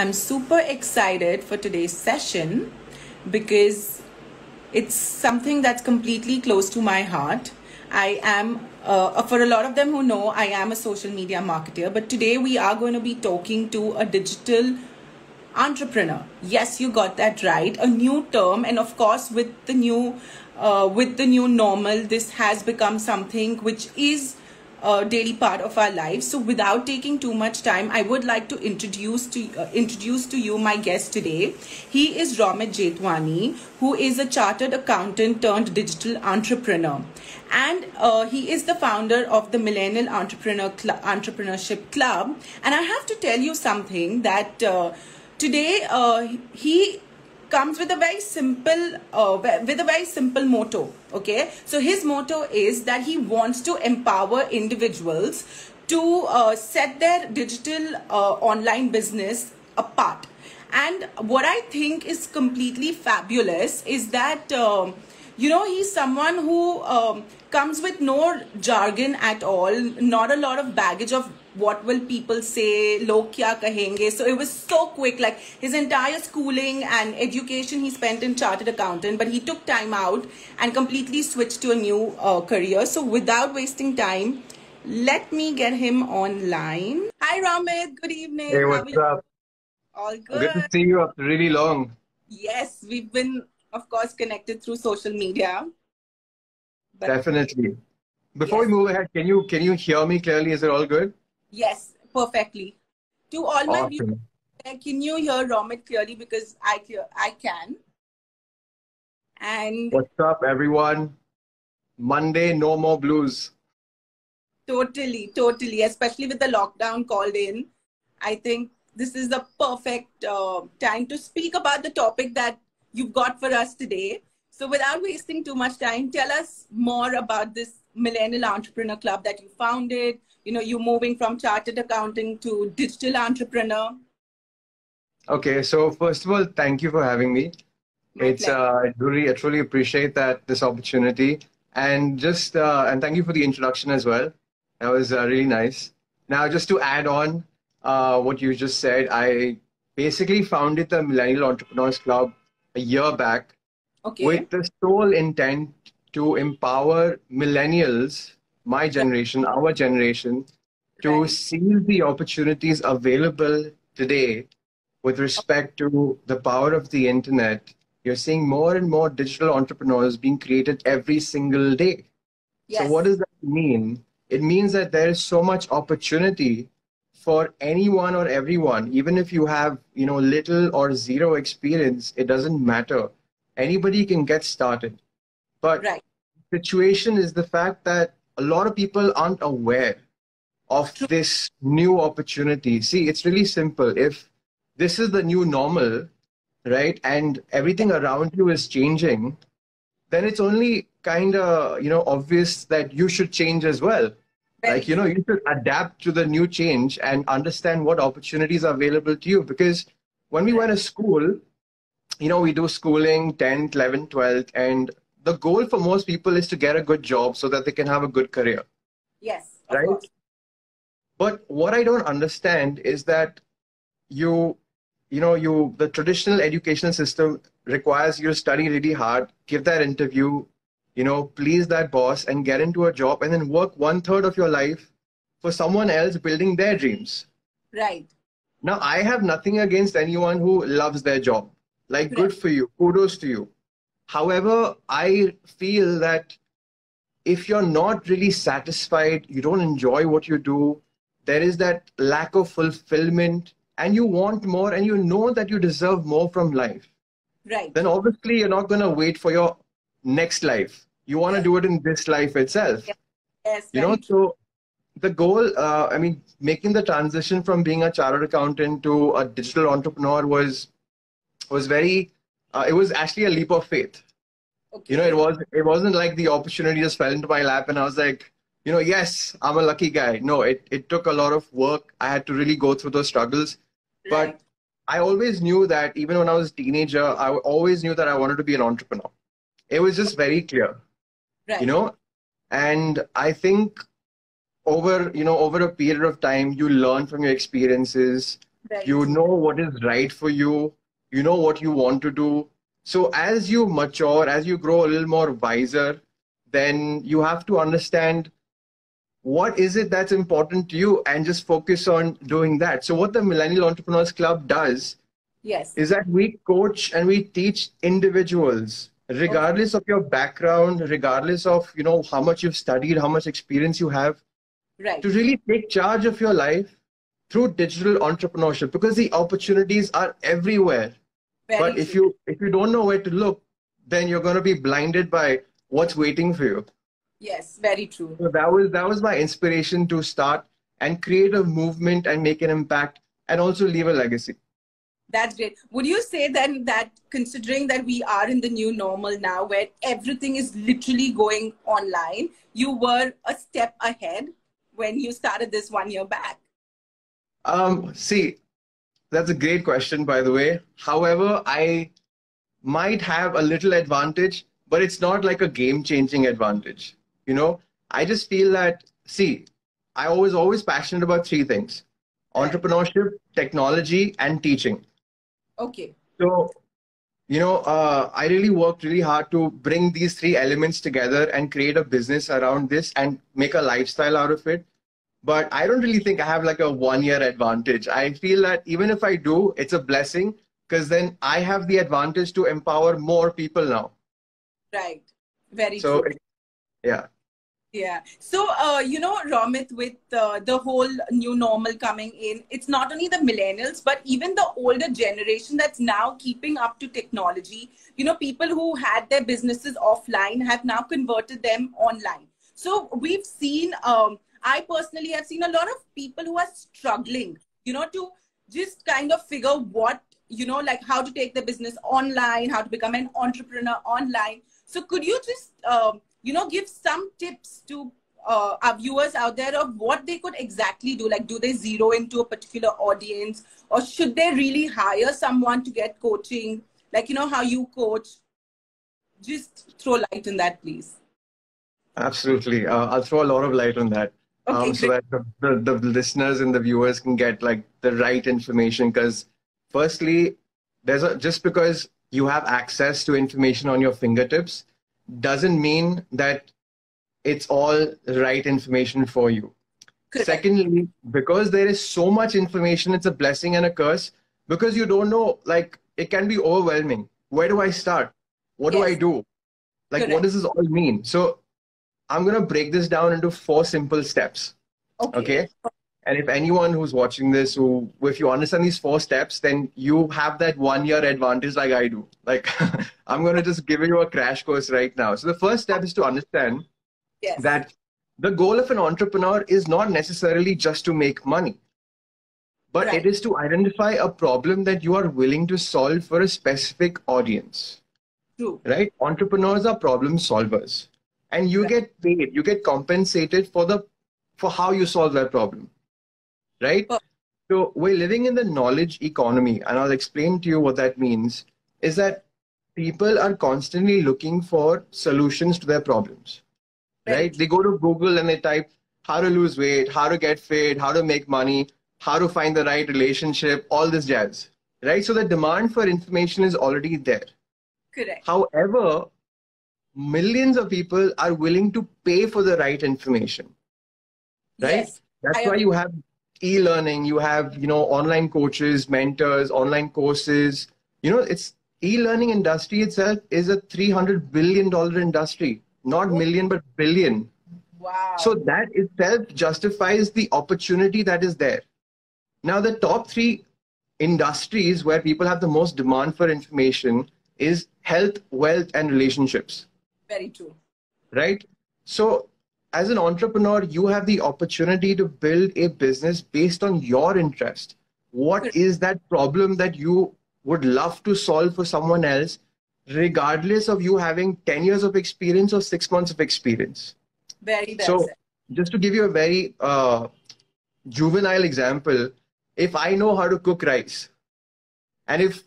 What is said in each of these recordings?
I'm super excited for today's session because it's something that's completely close to my heart. I am, uh, for a lot of them who know, I am a social media marketer, but today we are going to be talking to a digital entrepreneur. Yes, you got that right. A new term, and of course, with the new, uh, with the new normal, this has become something which is a daily part of our lives. So, without taking too much time, I would like to introduce to uh, introduce to you my guest today. He is Romit Jethwaney, who is a chartered accountant turned digital entrepreneur, and uh, he is the founder of the Millennial Entrepreneur Cl- Entrepreneurship Club. And I have to tell you something that uh, today uh, he comes with a very simple uh, with a very simple motto okay? So his motto is that he wants to empower individuals to uh, set their digital uh, online business apart. And what i think is completely fabulous is that um, you know he's someone who um, comes with no jargon at all not a lot of baggage of what will people say log kya kahenge so it was so quick like his entire schooling and education he spent in chartered accountant but he took time out and completely switched to a new uh, career. So without wasting time let me get him online. Hi Romit. Good evening. Hey what's up? All good good. to see you after really long. Yes we've been of course connected through social media. But definitely. Before yes. we move ahead can you can you hear me clearly? Is it all good Yes, perfectly. To all my awesome. viewers, can you hear Romit clearly? Because I I can. And what's up, everyone? Monday, no more blues. Totally, totally. Especially with the lockdown called in, I think this is the perfect uh, time to speak about the topic that you've got for us today. So, without wasting too much time, tell us more about this Millennial Entrepreneur Club that you founded you know you moving from chartered accounting to digital entrepreneur? Okay so first of all thank you for having me. My it's uh, I really I truly appreciate that this opportunity. And just uh, and thank you for the introduction as well. That was uh, really nice. Now just to add on uh, what you just said i basically founded the millennial entrepreneurs club a year back okay. with the sole intent to empower millennials my generation, our generation, to right. seize the opportunities available today with respect to the power of the internet. You're seeing more and more digital entrepreneurs being created every single day. Yes. So, what does that mean? It means that there is so much opportunity for anyone or everyone, even if you have, you know, little or zero experience, it doesn't matter. Anybody can get started. But right. situation is the fact that a lot of people aren't aware of this new opportunity. See, it's really simple. If this is the new normal, right, and everything around you is changing, then it's only kind of, you know, obvious that you should change as well. Right. Like, you know, you should adapt to the new change and understand what opportunities are available to you. Because when we went to school, you know, we do schooling 10th, 11th, 12th, and the goal for most people is to get a good job so that they can have a good career. Yes. Right? Course. But what I don't understand is that you, you know, you the traditional educational system requires you to study really hard, give that interview, you know, please that boss and get into a job and then work one third of your life for someone else building their dreams. Right. Now I have nothing against anyone who loves their job. Like right. good for you. Kudos to you. However, I feel that if you're not really satisfied, you don't enjoy what you do, there is that lack of fulfillment, and you want more, and you know that you deserve more from life. Right. Then obviously you're not going to wait for your next life. You want to do it in this life itself. Yes. yes you know, so the goal, uh, I mean, making the transition from being a chartered accountant to a digital entrepreneur was was very uh, it was actually a leap of faith. Okay. You know, it was it wasn't like the opportunity just fell into my lap and I was like, you know, yes, I'm a lucky guy. No, it, it took a lot of work. I had to really go through those struggles. Right. But I always knew that even when I was a teenager, I always knew that I wanted to be an entrepreneur. It was just very clear. Right. You know? And I think over, you know, over a period of time, you learn from your experiences Right. You know what is right for you. You know what you want to do. So as you mature, as you grow a little more wiser, then you have to understand what is it that's important to you and just focus on doing that. So what the Millennial Entrepreneurs Club does yes is that we coach and we teach individuals regardless of your background regardless of you know how much you've studied how much experience you have right to really take charge of your life through digital entrepreneurship because the opportunities are everywhere. Very but if you if you don't know where to look then you're going to be blinded by what's waiting for you. Yes very true. So that was that was my inspiration to start and create a movement and make an impact and also leave a legacy. That's great. Would you say then that considering that we are in the new normal now where everything is literally going online, you were a step ahead when you started this one year back? Um, see, that's a great question, by the way. However, I might have a little advantage, but it's not like a game changing advantage. You know, I just feel that, see, I was always passionate about three things entrepreneurship, technology, and teaching. Okay. So, you know, uh, I really worked really hard to bring these three elements together and create a business around this and make a lifestyle out of it. But I don't really think I have like a one year advantage. I feel that even if I do, it's a blessing because then I have the advantage to empower more people now. Right. Very So, true. yeah. Yeah. So, uh, you know, Romit, with uh, the whole new normal coming in, it's not only the millennials, but even the older generation that's now keeping up to technology. You know, people who had their businesses offline have now converted them online. So, we've seen, um, I personally have seen a lot of people who are struggling, you know, to just kind of figure what, you know, like how to take the business online, how to become an entrepreneur online. So, could you just, um, you know give some tips to uh, our viewers out there of what they could exactly do like do they zero into a particular audience or should they really hire someone to get coaching like you know how you coach just throw light in that please Absolutely. Uh, I'll throw a lot of light on that. Okay, um, so that the, the, the listeners and the viewers can get like the right information because firstly there's a just because you have access to information on your fingertips doesn't mean that it's all right information for you. Correct. secondly because there is so much information it's a blessing and a curse because you don't know like it can be overwhelming. Where do i start? What do i do? Like Correct. what does this all mean? So i'm going to break this down into four simple steps okay, okay? And if anyone who's watching this who if you understand these four steps then you have that one year advantage like i do. Like i'm going to just give you a crash course right now. So the first step is to understand yes. that the goal of an entrepreneur is not necessarily just to make money but Right. it is to identify a problem that you are willing to solve for a specific audience. True. Right? Entrepreneurs are problem solvers and you Right. get paid you get compensated for the for how you solve that problem right Oh. so we're living in the knowledge economy and i'll explain to you what that means is that people are constantly looking for solutions to their problems Right. right they go to google and they type how to lose weight how to get fit how to make money how to find the right relationship all this jazz right so the demand for information is already there correct However, millions of people are willing to pay for the right information, right? yes That's I why agree. you have e-learning, you have you know online coaches, mentors, online courses. You know, it's e-learning industry itself is a 300 billion dollar industry, not oh. million but billion. wow So that itself justifies the opportunity that is there. Now, the top three industries where people have the most demand for information is health, wealth, and relationships, very true right? So, as an entrepreneur, you have the opportunity to build a business based on your interest. What is that problem that you would love to solve for someone else, regardless of you having 10 years of experience or six months of experience? very well So, said. just to give you a very uh, juvenile example, if I know how to cook rice, and if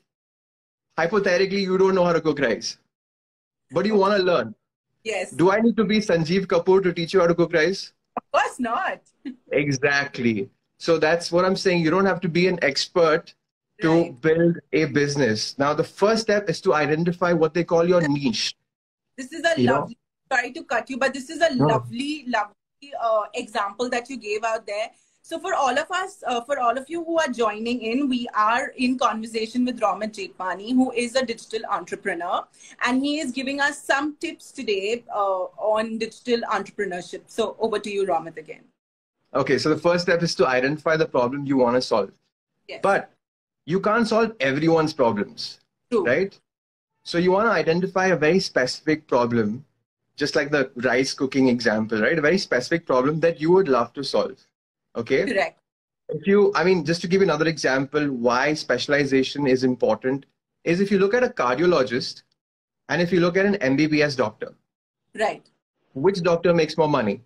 hypothetically you don't know how to cook rice, but you want to learn, yes do I need to be Sanjeev Kapoor to teach you how to cook rice? of course not Exactly. So that's what I'm saying. You don't have to be an expert to Right. build a business. Now, the first step is to identify what they call your niche. This is a You know? lovely. Sorry to cut you, but this is a No. lovely, lovely uh, example that you gave out there. So for all of us, uh, for all of you who are joining in, we are in conversation with Romit Jethwaney, who is a digital entrepreneur, and he is giving us some tips today uh, on digital entrepreneurship. So over to you, Romit, again. Okay, so the first step is to identify the problem you want to solve. Yes. But you can't solve everyone's problems, True. right? So you want to identify a very specific problem, just like the rice cooking example, right? A very specific problem that you would love to solve. Okay. Correct. if you i mean just to give you another example why specialization is important is if you look at a cardiologist and if you look at an mbbs doctor Right. which doctor makes more money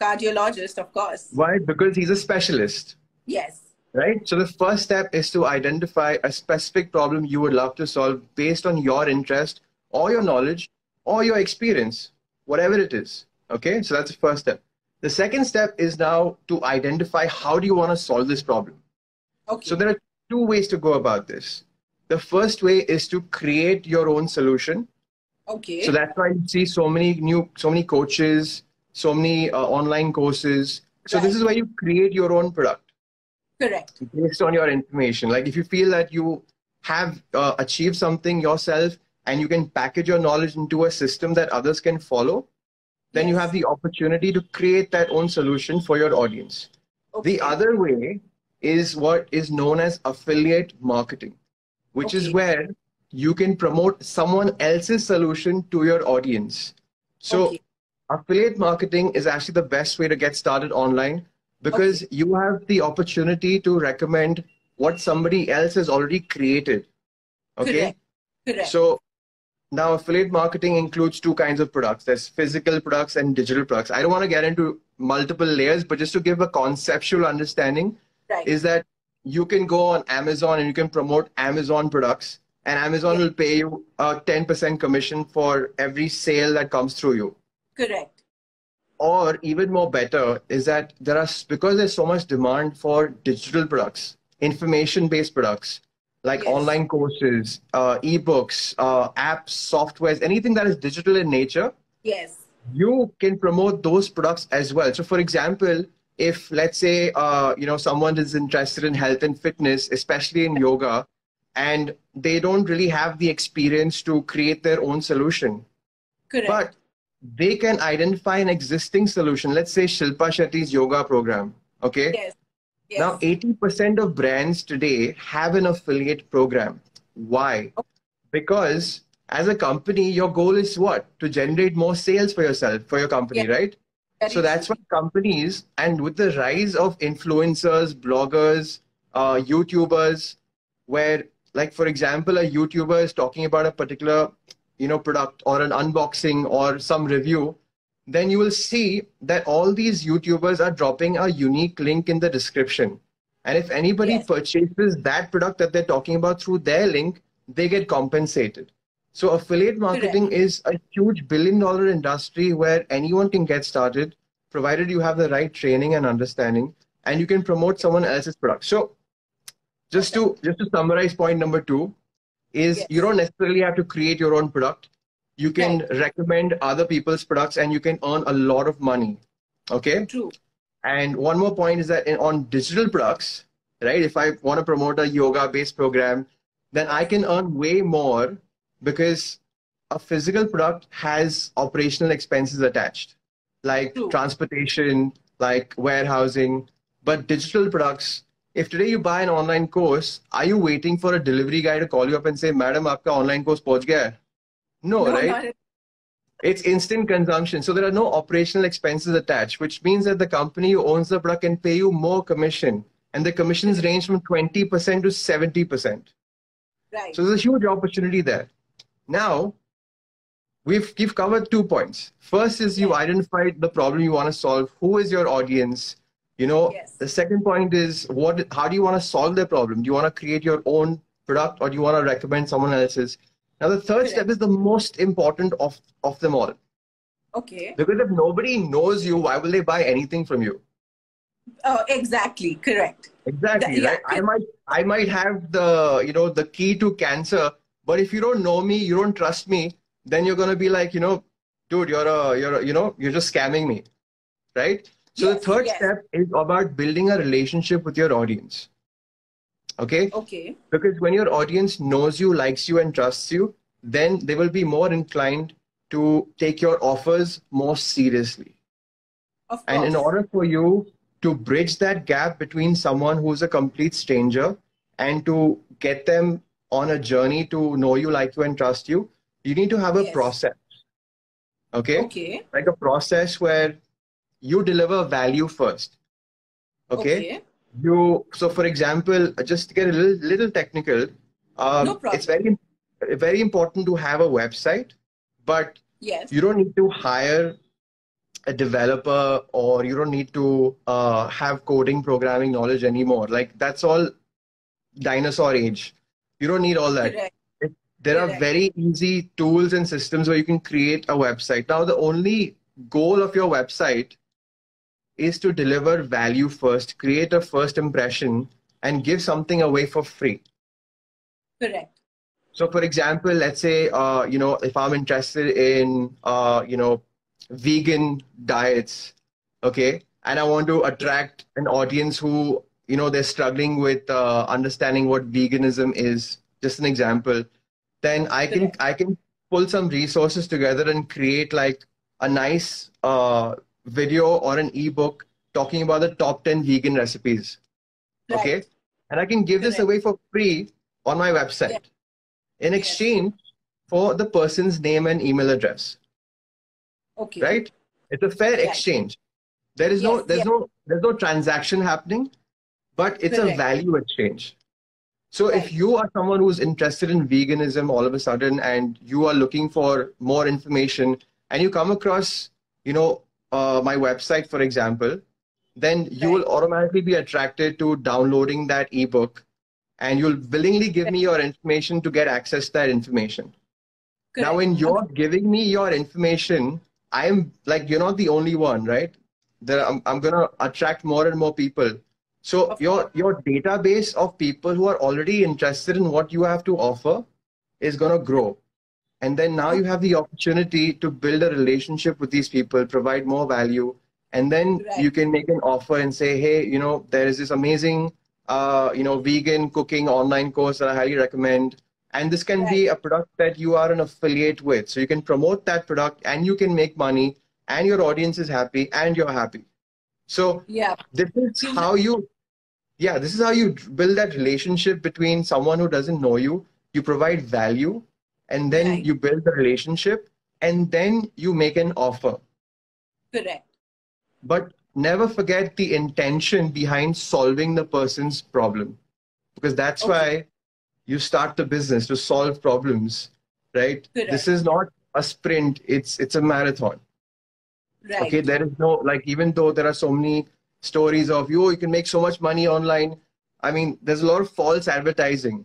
Cardiologist, of course. why because he's a specialist Yes. right so the first step is to identify a specific problem you would love to solve based on your interest or your knowledge or your experience whatever it is okay so that's the first step the second step is now to identify how do you want to solve this problem Okay. So there are two ways to go about this. The first way is to create your own solution. okay. So that's why you see so many new, so many coaches, so many uh, online courses. So this is where you create your own product Correct. based on your information. Like if you feel that you have uh, achieved something yourself and you can package your knowledge into a system that others can follow, then you have the opportunity to create that own solution for your audience. Okay. The other way is what is known as affiliate marketing, which is where you can promote someone else's solution to your audience. So, Okay. affiliate marketing is actually the best way to get started online because you have the opportunity to recommend what somebody else has already created. Okay. Correct. Correct. So now affiliate marketing includes two kinds of products. There's physical products and digital products. I don't want to get into multiple layers, but just to give a conceptual understanding right. is that you can go on Amazon and you can promote Amazon products and Amazon Yeah. will pay you a 10% commission for every sale that comes through you. Correct. Or even more better is that there are because there's so much demand for digital products, information-based products like Yes. online courses, uh, ebooks, uh, apps, softwares, anything that is digital in nature. Yes. You can promote those products as well. So, for example, if let's say uh, you know someone is interested in health and fitness, especially in yoga, and they don't really have the experience to create their own solution, Correct. but they can identify an existing solution. Let's say Shilpa Shetty's yoga program. Okay. yes. Yes. Now, 80% of brands today have an affiliate program. Why? Because as a company, your goal is what? To generate more sales for yourself, for your company, Yeah. right? Very so that's why companies, and with the rise of influencers, bloggers, uh, YouTubers, where, like, for example, a YouTuber is talking about a particular, you know, product or an unboxing or some review, then you will see that all these YouTubers are dropping a unique link in the description. And if anybody Yes. purchases that product that they're talking about through their link, they get compensated. So affiliate marketing is a huge billion dollar industry where anyone can get started, provided you have the right training and understanding, and you can promote someone else's product. So just to just to summarize point number two is Yes. you don't necessarily have to create your own product. You can recommend other people's products and you can earn a lot of money. Okay. True. And one more point is that in, on digital products, right? If I want to promote a yoga based program, then I can earn way more because a physical product has operational expenses attached, like True. transportation, like warehousing. But digital products, if today you buy an online course, are you waiting for a delivery guy to call you up and say, Madam, aapka online course pahunch gaya? hai?" No, No, right? not It's instant consumption. So there are no operational expenses attached, which means that the company who owns the product can pay you more commission. And the commissions range from 20% to 70%. Right. So there's a huge opportunity there. Now, we've, we've covered two points. First is you Yeah. identified the problem you want to solve. Who is your audience? You know, Yes. the second point is what, how do you want to solve their problem? Do you want to create your own product or do you want to recommend someone else's? Now, the third step is the most important of, of them all. okay. Because if nobody knows you, why will they buy anything from you? Oh, exactly. Correct. Exactly. yeah. right. I might I might have the you know the key to cancer, but if you don't know me, you don't trust me, then you're gonna be like, you know, dude, you're a you're a, you know, you're just scamming me. Right? So yes, the third yes. step is about building a relationship with your audience. Okay? Okay. Because when your audience knows you, likes you, and trusts you, then they will be more inclined to take your offers more seriously. Of course. And in order for you to bridge that gap between someone who's a complete stranger and to get them on a journey to know you, like you, and trust you, you need to have a yes. process. Okay? Okay. Like a process where you deliver value first. Okay? okay. You so for example, just to get a little little technical, um, no problem. it's very very important to have a website, but yes. you don't need to hire a developer or you don't need to uh, have coding programming knowledge anymore like that's all dinosaur age you don't need all that it, there Correct. are very easy tools and systems where you can create a website now the only goal of your website is to deliver value first create a first impression and give something away for free. Correct. So for example let's say uh, you know if i'm interested in uh, you know vegan diets, okay, and I want to attract an audience who, you know, they're struggling with uh, understanding what veganism is, just an example, then I can I can pull some resources together and create like a nice uh, video or an ebook talking about the top 10 vegan recipes. Right. Okay. And I can give Correct. this away for free on my website yeah. in exchange yes. for the person's name and email address. Okay. Right? It's a fair right. exchange. There is yes, no there's yes. no there's no transaction happening, but it's Correct. a value exchange. So right. if you are someone who's interested in veganism all of a sudden and you are looking for more information and you come across, you know, uh, my website, for example, then you right. will automatically be attracted to downloading that ebook and you'll willingly give me your information to get access to that information. Correct. Now, when you're giving me your information, I'm like, you're not the only one, right? There, I'm, I'm going to attract more and more people. So your, your database of people who are already interested in what you have to offer is going to grow. And then now you have the opportunity to build a relationship with these people, provide more value, and then right. you can make an offer and say, hey, you know, there is this amazing, uh, you know, vegan cooking online course that I highly recommend. And this can right. be a product that you are an affiliate with. So you can promote that product and you can make money and your audience is happy and you're happy. So yeah. this is how you yeah this is how you build that relationship between someone who doesn't know you. You provide value and then right. you build the relationship and then you make an offer correct but never forget the intention behind solving the person's problem because that's okay. why you start the business to solve problems, right? Correct. This is not a sprint, it's it's a marathon. Right. Okay, there is no like even though there are so many stories of you, you can make so much money online. I mean, there's a lot of false advertising.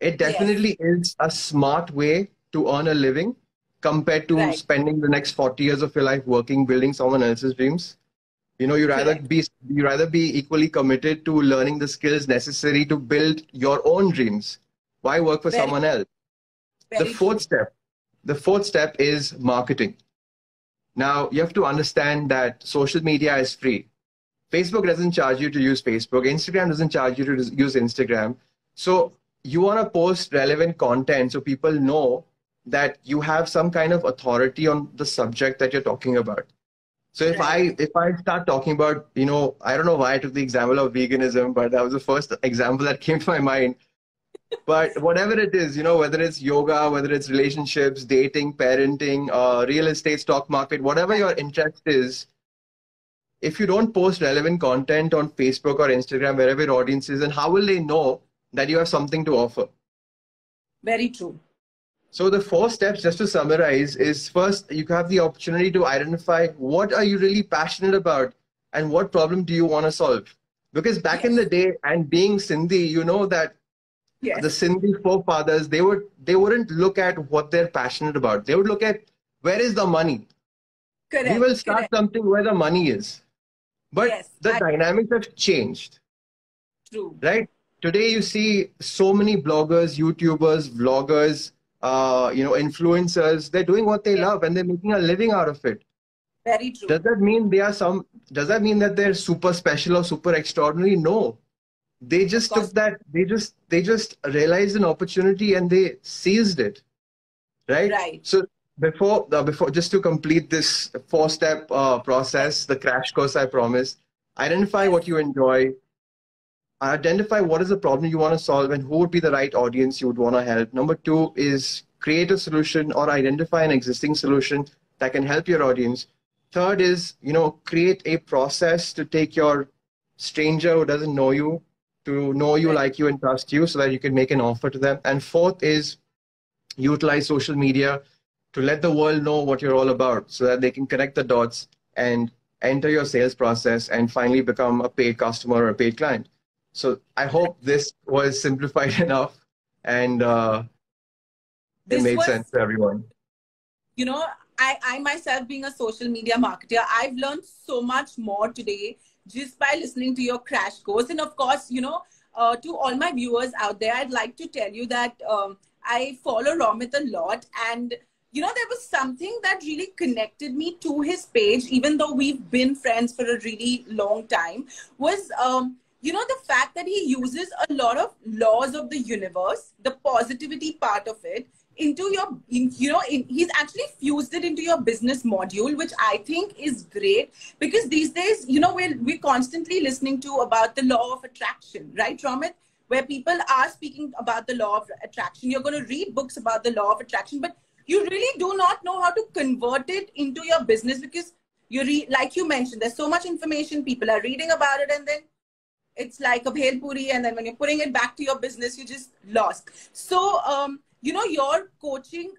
It definitely yes. is a smart way to earn a living compared to right. spending the next 40 years of your life working, building someone else's dreams. You know, you rather be you rather be equally committed to learning the skills necessary to build your own dreams why work for very, someone else? The fourth true. step, the fourth step is marketing. Now you have to understand that social media is free. Facebook doesn't charge you to use Facebook. Instagram doesn't charge you to use Instagram. So you want to post relevant content so people know that you have some kind of authority on the subject that you're talking about. So if I if I start talking about, you know, I don't know why I took the example of veganism, but that was the first example that came to my mind but whatever it is, you know, whether it's yoga, whether it's relationships, dating, parenting, uh, real estate, stock market, whatever your interest is, if you don't post relevant content on Facebook or Instagram, wherever your audience is, and how will they know that you have something to offer? Very true. So the four steps, just to summarize, is first you have the opportunity to identify what are you really passionate about and what problem do you want to solve. Because back yes. in the day, and being Sindhi, you know that yes. the Sindhi forefathers, they would they wouldn't look at what they're passionate about. They would look at where is the money. Correct. We will start Correct. something where the money is. But Yes, the I- dynamics have changed, True. right? Today you see so many bloggers, YouTubers, vloggers, uh, you know, influencers. They're doing what they Yeah. love and they're making a living out of it. Very true. Does that mean they are some? Does that mean that they're super special or super extraordinary? No. They just took that. They just they just realized an opportunity and they seized it, right? Right. So before uh, before just to complete this four step uh, process, the crash course I promised. Identify what you enjoy. Identify what is the problem you want to solve and who would be the right audience you would want to help. Number two is create a solution or identify an existing solution that can help your audience. Third is, you know, create a process to take your stranger who doesn't know you to know you, like you, and trust you so that you can make an offer to them. And fourth is utilize social media to let the world know what you're all about so that they can connect the dots and enter your sales process and finally become a paid customer or a paid client. So I hope this was simplified enough and uh, it made was- sense to everyone. you know I, I myself being a social media marketer i've learned so much more today just by listening to your crash course and of course you know uh, to all my viewers out there i'd like to tell you that um, i follow romit a lot and you know there was something that really connected me to his page even though we've been friends for a really long time was um, you know the fact that he uses a lot of laws of the universe the positivity part of it into your in, you know in, he's actually fused it into your business module which i think is great because these days you know we're we're constantly listening to about the law of attraction right Romit? Where people are speaking about the law of attraction. You're going to read books about the law of attraction but you really do not know how to convert it into your business because you read like you mentioned there's so much information people are reading about it and then it's like a bhel puri and then when you're putting it back to your business you just lost. So um you know your coaching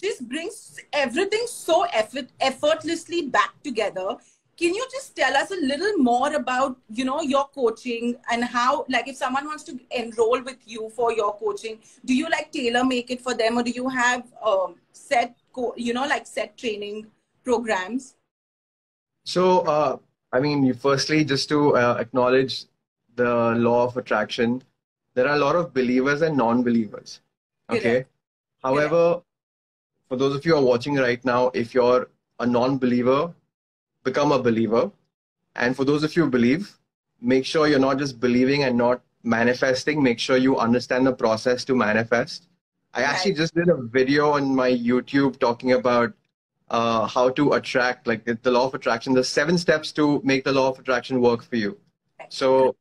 just brings everything so effort, effortlessly back together. Can you just tell us a little more about you know your coaching and how like if someone wants to enroll with you for your coaching do you like tailor make it for them or do you have um, set co- you know like set training programs? So, uh, I mean, firstly, just to uh, acknowledge the law of attraction, there are a lot of believers and non believers. Okay. Correct. However, for those of you who are watching right now, if you're a non believer, become a believer. And for those of you who believe, make sure you're not just believing and not manifesting. Make sure you understand the process to manifest. I actually Right. just did a video on my YouTube talking about uh, how to attract, like the law of attraction, the seven steps to make the law of attraction work for you. So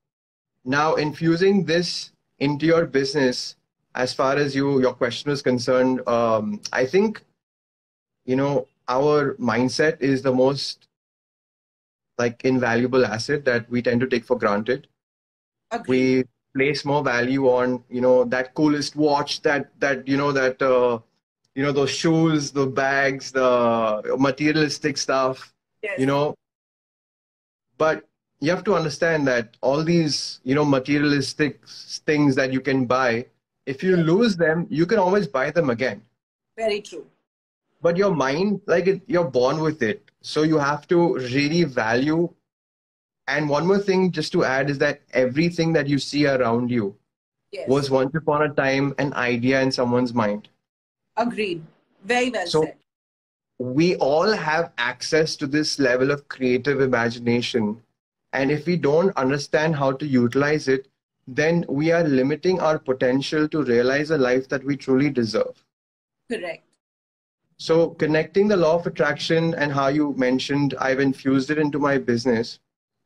now infusing this into your business, as far as you your question is concerned, um, I think you know our mindset is the most like invaluable asset that we tend to take for granted Agreed. we place more value on you know that coolest watch that that you know that uh, you know those shoes the bags the materialistic stuff yes. you know but you have to understand that all these you know materialistic things that you can buy if you lose them you can always buy them again. Very true. But your mind like it, you're born with it. So you have to really value. And one more thing just to add is that everything that you see around you yes. was once upon a time an idea in someone's mind. Agreed. Very well So- said. we all have access to this level of creative imagination and if we don't understand how to utilize it then we are limiting our potential to realize a life that we truly deserve. Correct. So connecting the law of attraction and how you mentioned I've infused it into my business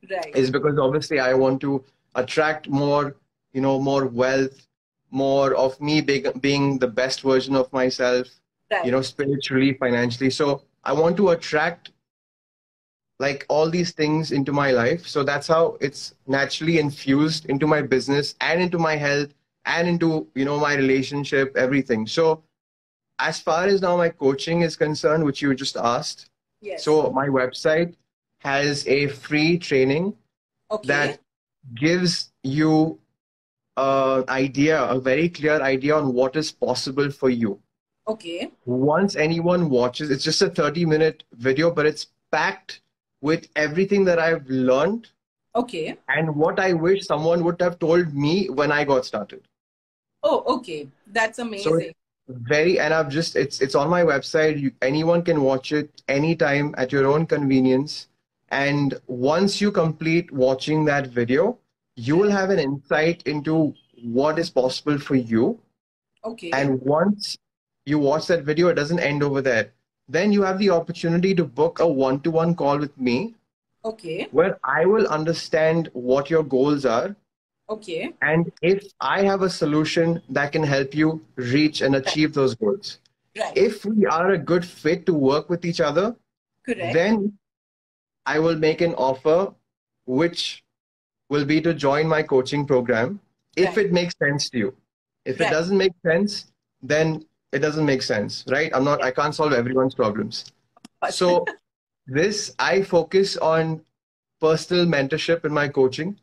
right. is because obviously I want to attract more, you know, more wealth, more of me being, being the best version of myself, right. you know, spiritually, financially. So I want to attract like all these things into my life. So that's how it's naturally infused into my business and into my health and into, you know, my relationship, everything. So as far as now my coaching is concerned, which you just asked, yes so my website has a free training okay that gives you an idea, a very clear idea on what is possible for you. okay Once anyone watches, it's just a 30 minute video, but it's packed with everything that I've learned Okay. and what I wish someone would have told me when I got started. Oh, okay. That's amazing. So very, and I've just it's it's on my website. You, anyone can watch it anytime at your own convenience. And once you complete watching that video, you will have an insight into what is possible for you. okay. And once you watch that video, it doesn't end over there. Then you have the opportunity to book a one-to-one call with me okay. where I will understand what your goals are Okay. and if I have a solution that can help you reach and achieve those goals. Right. If we are a good fit to work with each other, Correct. then I will make an offer which will be to join my coaching program if Right. it makes sense to you. If Right. it doesn't make sense, then it doesn't make sense, right? I'm not I can't solve everyone's problems. So this I focus on personal mentorship in my coaching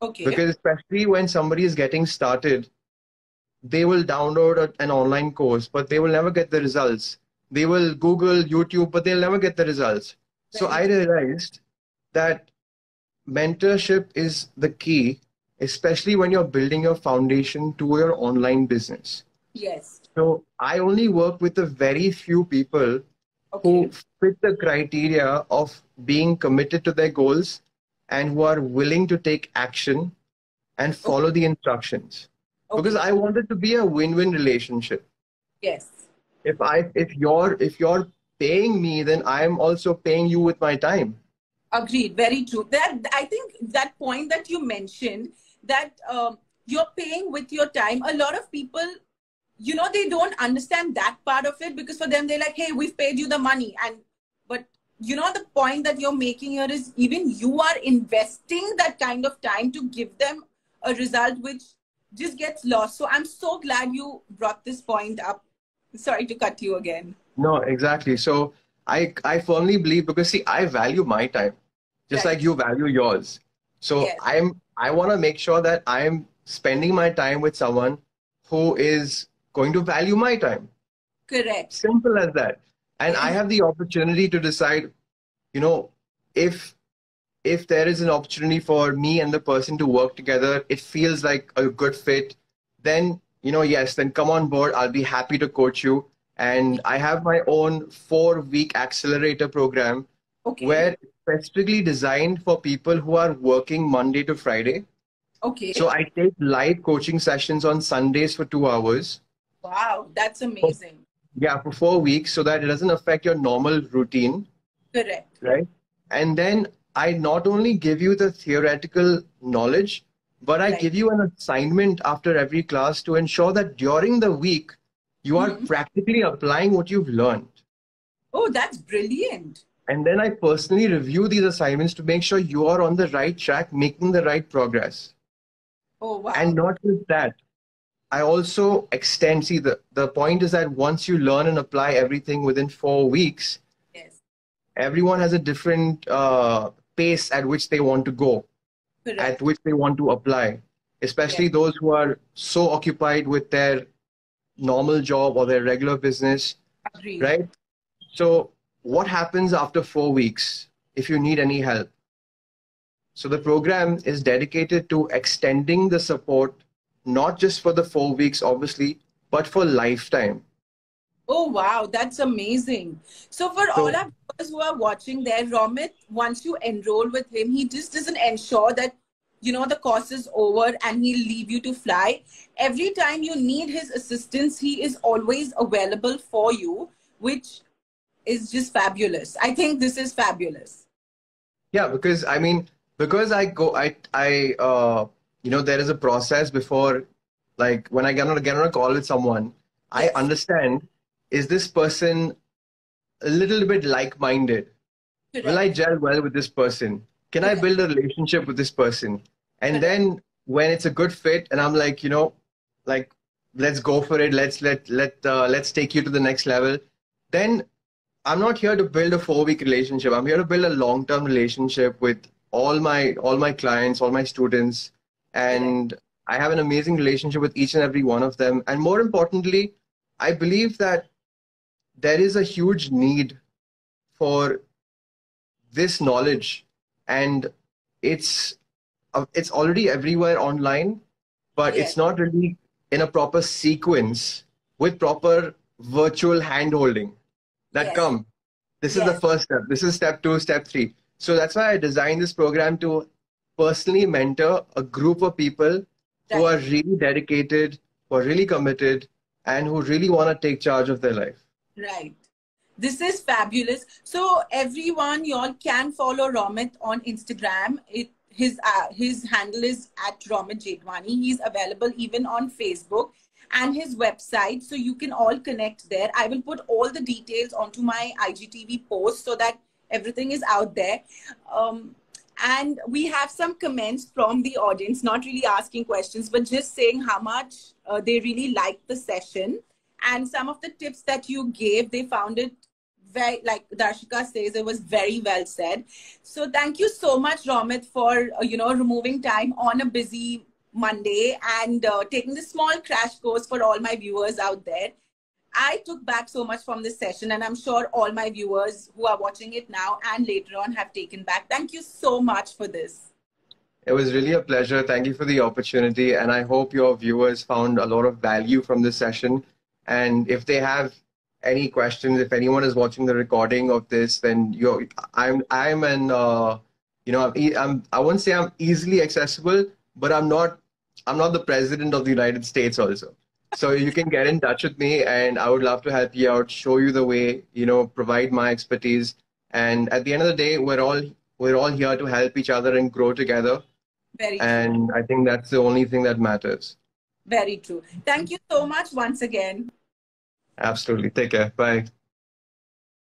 okay. because especially when somebody is getting started they will download a- an online course but they will never get the results they will google youtube but they'll never get the results so i realized that mentorship is the key especially when you're building your foundation to your online business yes. So i only work with a very few people Okay. who fit the criteria of being committed to their goals and who are willing to take action and follow the instructions okay. because i want it to be a win-win relationship yes. if i if you're if you're paying me then i'm also paying you with my time Agreed. Very true. That I think that point that you mentioned that um, you're paying with your time. A lot of people, you know, they don't understand that part of it because for them they're like, "Hey, we've paid you the money," and but you know the point that you're making here is even you are investing that kind of time to give them a result which just gets lost. So I'm so glad you brought this point up. Sorry to cut you again. no exactly so i i firmly believe because see i value my time just Right. like you value yours so Yes. i'm i want to make sure that i'm spending my time with someone who is going to value my time. Correct. simple as that. And i have the opportunity to decide you know if if there is an opportunity for me and the person to work together it feels like a good fit then you know yes then come on board. I'll be happy to coach you. And i have my own 4 week accelerator program Okay. where it's specifically designed for people who are working monday to friday. Okay. so i take live coaching sessions on sundays for 2 hours wow, that's amazing. yeah for 4 weeks so that it doesn't affect your normal routine Correct. right? And then I not only give you the theoretical knowledge, but I Right. give you an assignment after every class to ensure that during the week you are Mhm. practically applying what you've learned. Oh, that's brilliant. And then I personally review these assignments to make sure you are on the right track, making the right progress. Oh, wow. And not just that, I also extend. See, the, the point is that once you learn and apply everything within four weeks, yes. everyone has a different uh, pace at which they want to go. Correct. at which they want to apply, especially those who are so occupied with their normal job or their regular business, Agreed. right? So, what happens after four weeks if you need any help? So, the program is dedicated to extending the support, not just for the four weeks, obviously, but for lifetime. Oh, wow. That's amazing. So, for So- all our viewers who are watching there, Romit, once you enroll with him, he just doesn't ensure that, you know, the course is over and he'll leave you to fly. Every time you need his assistance, he is always available for you, which is just fabulous. I think this is fabulous. Yeah, because I mean, because I go, I, I, uh, you know, there is a process before, like when I get on, a- get on a call with someone, I understand, is this person a little bit like-minded? Will I gel well with this person? Can I build a relationship with this person? And then when it's a good fit, and I'm like, you know, like, let's go for it. Let's let let uh, let's take you to the next level. Then I'm not here to build a four week relationship. I'm here to build a long term relationship with all my all my clients, all my students, and I have an amazing relationship with each and every one of them. And more importantly, I believe that there is a huge need for this knowledge and it's uh, it's already everywhere online but yes. it's not really in a proper sequence with proper virtual handholding that yes. come this yes. is the first step this is step 2 step 3 so that's why i designed this program to personally mentor a group of people who are really dedicated who are really committed and who really want to take charge of their life right this is fabulous. So everyone, y'all can follow Romit on Instagram. It his uh, his handle is at Romit Jethwaney. He's available even on Facebook and his website, so you can all connect there. I will put all the details onto my IGTV post so that everything is out there. Um, and we have some comments from the audience, not really asking questions, but just saying how much uh, they really liked the session and some of the tips that you gave they found it very like Darshika says, it was very well said. So thank you so much, Romit, for uh, you know removing time on a busy Monday and uh, taking this small crash course for all my viewers out there. I took back so much from this session, and I'm sure all my viewers who are watching it now and later on have taken back. Thank you so much for this. It was really a pleasure. Thank you for the opportunity, and I hope your viewers found a lot of value from this session. And if they have any questions, if anyone is watching the recording of this, then you I'm I'm an uh, you know I'm, I'm I won't say I'm easily accessible, but I'm not I'm not the president of the United States also. So you can get in touch with me, and I would love to help you out, show you the way, you know, provide my expertise. And at the end of the day, we're all we're all here to help each other and grow together. Very and true. I think that's the only thing that matters. Very true. Thank you so much once again. Absolutely. Take care. Bye.